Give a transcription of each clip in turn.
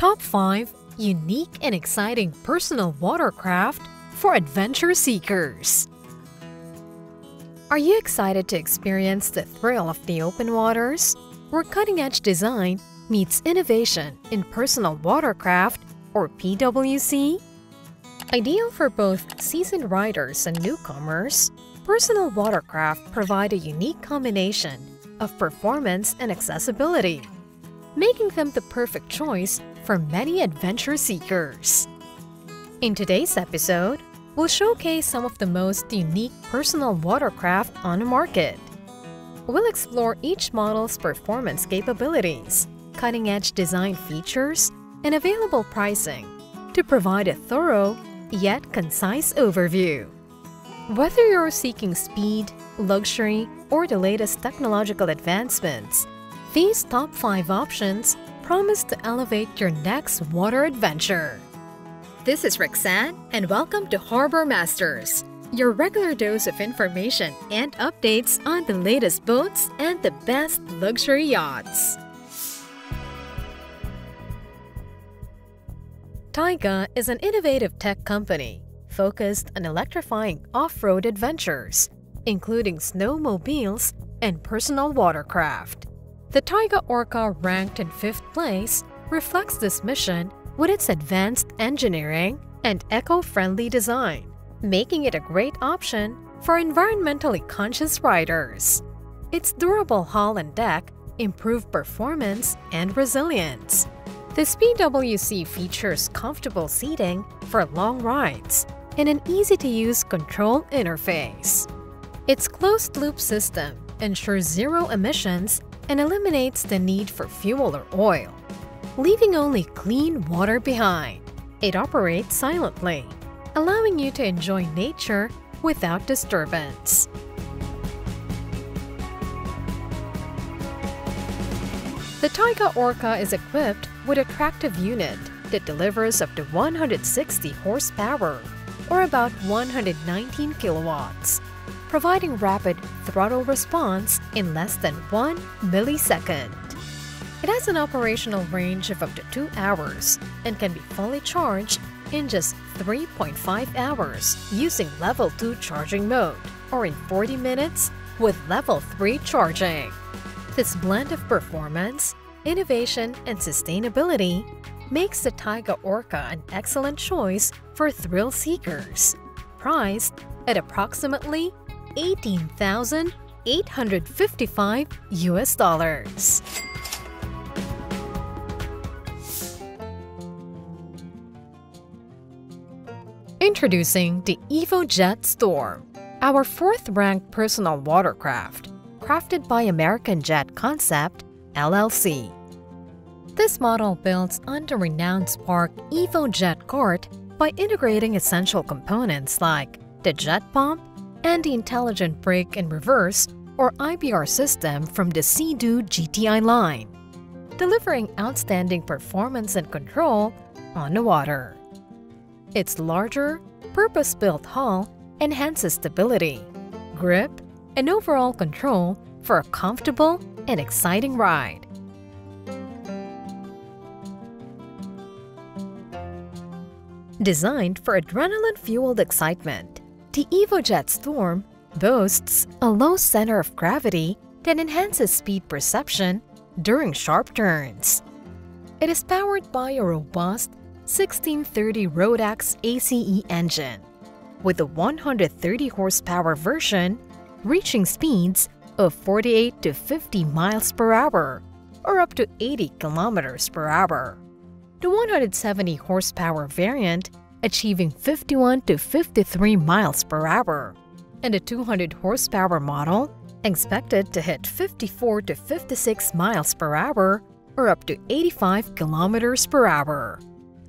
Top 5 Unique and Exciting Personal Watercraft for Adventure Seekers Are you excited to experience the thrill of the open waters? Where cutting-edge design meets innovation in personal watercraft or PWC? Ideal for both seasoned riders and newcomers, personal watercraft provide a unique combination of performance and accessibility, making them the perfect choice for many adventure seekers. In today's episode, we'll showcase some of the most unique personal watercraft on the market. We'll explore each model's performance capabilities, cutting-edge design features, and available pricing to provide a thorough yet concise overview. Whether you're seeking speed, luxury, or the latest technological advancements, these top 5 options promise to elevate your next water adventure. This is Roxanne, and welcome to Harbour Masters, your regular dose of information and updates on the latest boats and the best luxury yachts. Taiga is an innovative tech company focused on electrifying off-road adventures, including snowmobiles and personal watercraft. The Taiga Orca ranked in fifth place reflects this mission with its advanced engineering and eco-friendly design, making it a great option for environmentally conscious riders. Its durable hull and deck improve performance and resilience. This PWC features comfortable seating for long rides and an easy-to-use control interface. Its closed-loop system ensures zero emissions and eliminates the need for fuel or oil, leaving only clean water behind. It operates silently, allowing you to enjoy nature without disturbance. The Taiga Orca is equipped with a tractive unit that delivers up to 160 horsepower, or about 119 kilowatts, providing rapid throttle response in less than 1 millisecond. It has an operational range of up to 2 hours and can be fully charged in just 3.5 hours using level 2 charging mode or in 40 minutes with level 3 charging. This blend of performance, innovation, and sustainability makes the Taiga Orca an excellent choice for thrill seekers. Priced at approximately 18,855 US dollars. Introducing the EvoJet Storm, our fourth-ranked personal watercraft, crafted by American Jet Concept, LLC. This model builds on the renowned Spark EvoJet cart by integrating essential components like the jet pump and the Intelligent Brake and Reverse or IBR system from the Sea-Doo GTI line, delivering outstanding performance and control on the water. Its larger, purpose-built hull enhances stability, grip, and overall control for a comfortable and exciting ride. Designed for adrenaline-fueled excitement, the EvoJet Storm boasts a low center of gravity that enhances speed perception during sharp turns. It is powered by a robust 1630 Rotax ACE engine, with the 130 horsepower version reaching speeds of 48 to 50 miles per hour or up to 80 kilometers per hour. The 170 horsepower variant achieving 51 to 53 miles per hour, and a 200 horsepower model expected to hit 54 to 56 miles per hour or up to 85 kilometers per hour.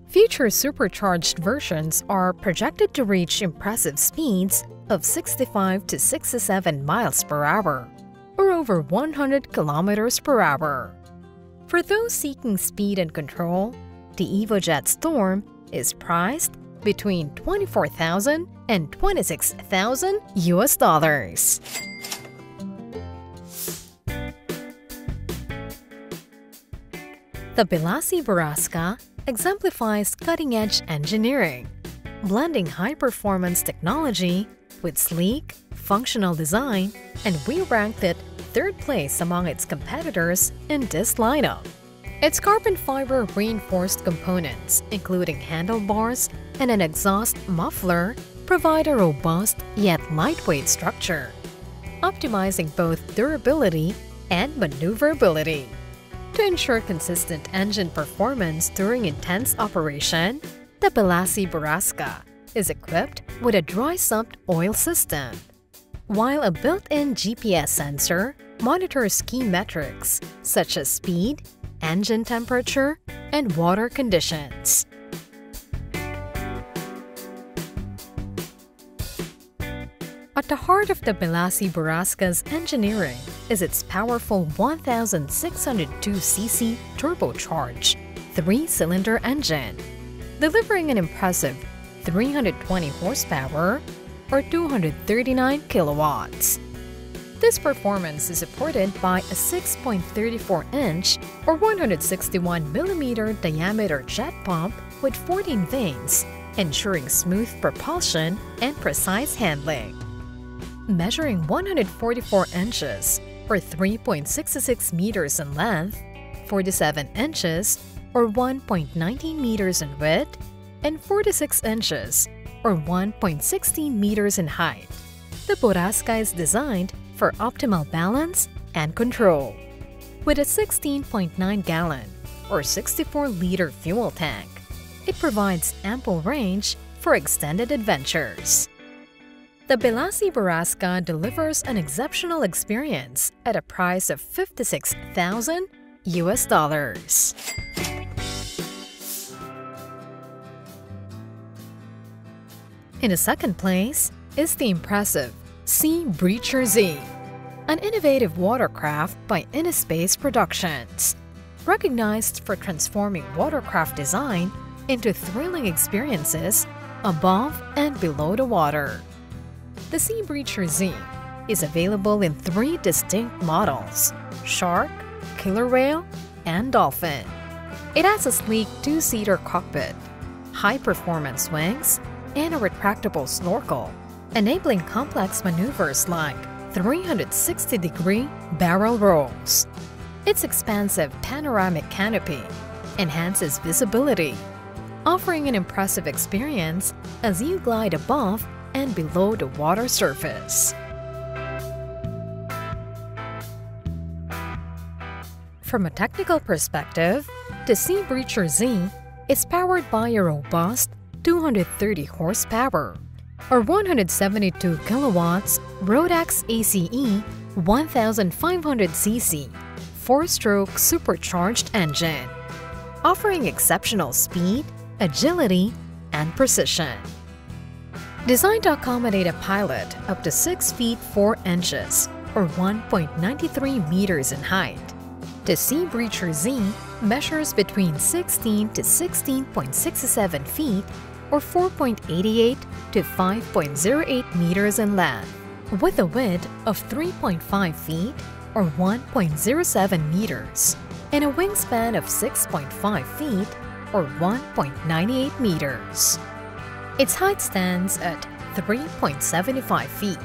Future supercharged versions are projected to reach impressive speeds of 65 to 67 miles per hour, or over 100 kilometers per hour. For those seeking speed and control, the EvoJet Storm is priced between 24,000 and 26,000 US dollars. The Belassi Burrasca exemplifies cutting-edge engineering, blending high-performance technology with sleek, functional design, and we ranked it third place among its competitors in this lineup. Its carbon fiber reinforced components, including handlebars and an exhaust muffler, provide a robust yet lightweight structure, optimizing both durability and maneuverability. To ensure consistent engine performance during intense operation, the Belassi Burrasca is equipped with a dry-sumped oil system, while a built-in GPS sensor monitors key metrics such as speed, engine temperature, and water conditions. At the heart of the Belassi Burrasca's engineering is its powerful 1,602cc turbocharged three-cylinder engine, delivering an impressive 320 horsepower or 239 kilowatts. This performance is supported by a 6.34-inch or 161mm diameter jet pump with 14 vanes, ensuring smooth propulsion and precise handling. Measuring 144 inches or 3.66 meters in length, 47 inches or 1.19 meters in width, and 46 inches or 1.16 meters in height. The Burrasca is designed for optimal balance and control. With a 16.9-gallon or 64-liter fuel tank, it provides ample range for extended adventures. The Belassi Burrasca delivers an exceptional experience at a price of 56,000 US dollars. In the second place is the impressive Seabreacher Z, an innovative watercraft by Innespace Productions, recognized for transforming watercraft design into thrilling experiences above and below the water. The Seabreacher Z is available in three distinct models Shark, Killer Whale, and Dolphin. It has a sleek two-seater cockpit, high-performance wings, and a retractable snorkel enabling complex maneuvers like 360-degree barrel rolls. Its expansive panoramic canopy enhances visibility, offering an impressive experience as you glide above and below the water surface. From a technical perspective, the Seabreacher Z is powered by a robust 230 horsepower or 172 kilowatts Rotax ACE 1500cc 4-stroke supercharged engine, offering exceptional speed, agility, and precision. Designed to accommodate a pilot up to 6 feet 4 inches or 1.93 meters in height, the Seabreacher Z measures between 16 to 16.67 feet or 4.88 to 5.08 meters in length, with a width of 3.5 feet or 1.07 meters, and a wingspan of 6.5 feet or 1.98 meters. Its height stands at 3.75 feet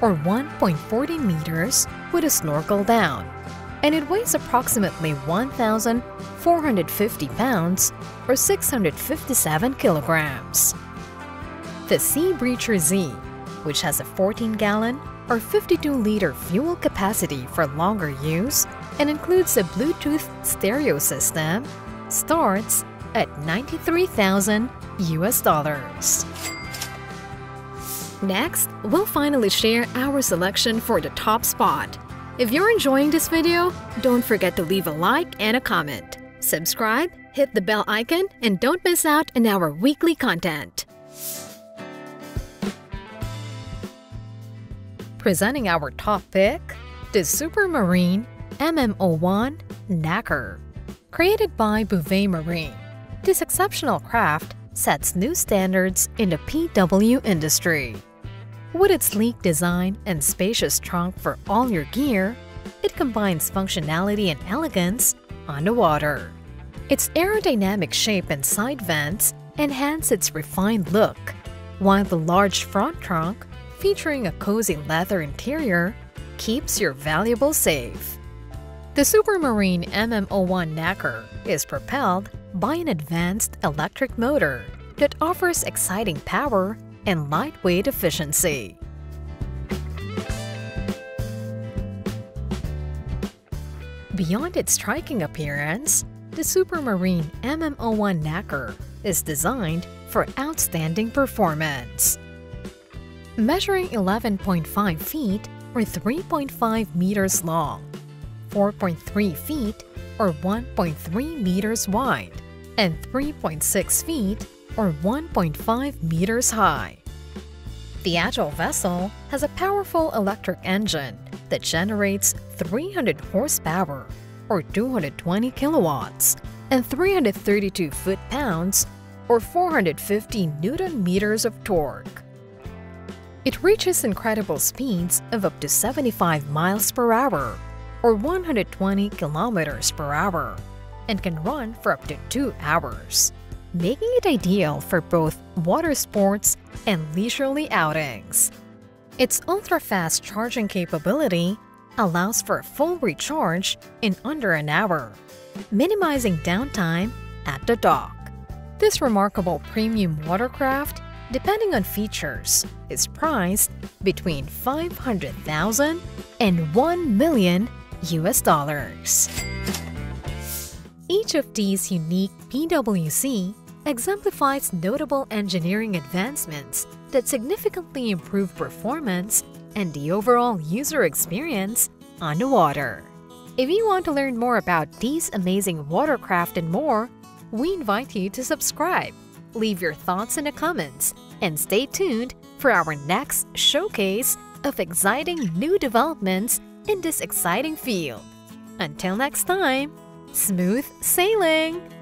or 1.40 meters with a snorkel down, and it weighs approximately 1,450 pounds or 657 kilograms. The Seabreacher Z, which has a 14-gallon or 52-liter fuel capacity for longer use and includes a Bluetooth stereo system, starts at 93,000 US dollars. Next, we'll finally share our selection for the top spot. If you're enjoying this video, don't forget to leave a like and a comment. Subscribe, hit the bell icon, and don't miss out on our weekly content. Presenting our top pick, the Supermarine MM01 NACRE. Created by Bouvet Marine, this exceptional craft sets new standards in the PW industry. With its sleek design and spacious trunk for all your gear, it combines functionality and elegance on the water. Its aerodynamic shape and side vents enhance its refined look, while the large front trunk, featuring a cozy leather interior, keeps your valuables safe. The Supermarine MM01 NACRE is propelled by an advanced electric motor that offers exciting power and lightweight efficiency. Beyond its striking appearance, the Supermarine MM01 NACRE is designed for outstanding performance. Measuring 11.5 feet or 3.5 meters long, 4.3 feet or 1.3 meters wide, and 3.6 feet or 1.5 meters high. The Agile vessel has a powerful electric engine that generates 300 horsepower or 220 kilowatts and 332 foot-pounds or 450 newton meters of torque. It reaches incredible speeds of up to 75 miles per hour or 120 kilometers per hour and can run for up to 2 hours, making it ideal for both water sports and leisurely outings. Its ultra-fast charging capability allows for a full recharge in under an hour, minimizing downtime at the dock. This remarkable premium watercraft, depending on features, is priced between 500,000 and 1 million US dollars. Each of these unique PWC exemplifies notable engineering advancements that significantly improve performance and the overall user experience on the water. If you want to learn more about these amazing watercraft and more, we invite you to subscribe, leave your thoughts in the comments, and stay tuned for our next showcase of exciting new developments in this exciting field. Until next time, smooth sailing!